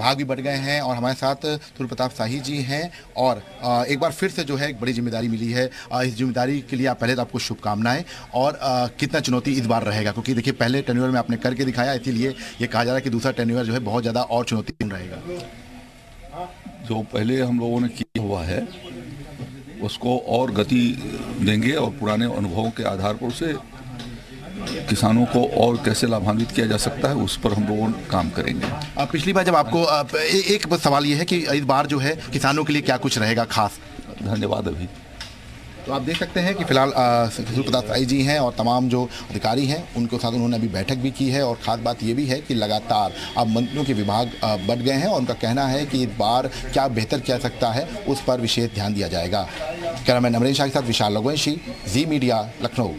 विभाग भी बढ़ गए हैं और हमारे साथ तुल प्रताप शाही जी हैं और एक बार फिर से जो है एक बड़ी ज़िम्मेदारी मिली है। इस ज़िम्मेदारी के लिए आप पहले तो आपको शुभकामनाएँ और कितना चुनौती इस बार रहेगा? क्योंकि देखिए, पहले टेन्यूअर में आपने करके दिखाया, इसीलिए ये कहा जा रहा है कि दूसरा टेन्यूअर जो है बहुत ज़्यादा और चुनौतीपूर्ण रहेगा। जो पहले हम लोगों ने किया हुआ है, उसको और गति देंगे और पुराने अनुभवों के आधार पर उसे किसानों को और कैसे लाभान्वित किया जा सकता है उस पर हम लोग काम करेंगे। आ, पिछली बार जब आपको आ, ए, एक सवाल ये है कि इस बार जो है किसानों के लिए क्या कुछ रहेगा खास? धन्यवाद अभी। तो आप देख सकते हैं कि फ़िलहाल सुशील प्रताप साई जी हैं और तमाम जो अधिकारी हैं उनके साथ उन्होंने अभी बैठक भी की है और ख़ास बात ये भी है कि लगातार अब मंत्रियों के विभाग बढ़ गए हैं और उनका कहना है कि इस बार क्या बेहतर किया सकता है उस पर विशेष ध्यान दिया जाएगा। कैमरामैन अमरीन शाह के साथ विशाल लगवंशी जी मीडिया लखनऊ।